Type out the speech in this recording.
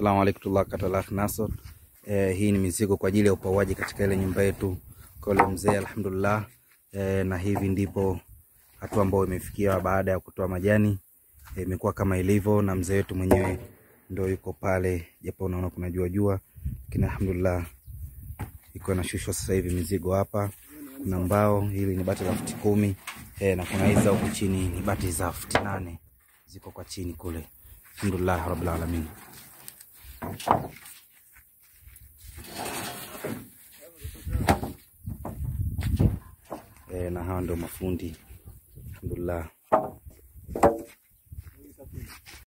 Naam, alaykum katalak Nasor. Eh, hii ni mizigo kwa ajili ya upauaji katika ile nyumba yetu kwa yule mzee alhamdulillah. Eh, na hivi ndipo hatua ambayo imefikia baada ya kutoa majani eh, imekuwa kama ilivyo, na mzee wetu mwenyewe ndio yuko pale, japo unaona kuna jua jua, lakini alhamdulillah iko inashushwa sasa hivi mizigo hapa. Kuna mbao, hili ni bati la futi kumi eh, na kuna hizi huko chini ni bati za futi nane ziko kwa chini kule. Alhamdulillah rabbil alamin. E, na hawa ndio mafundi alhamdulillah.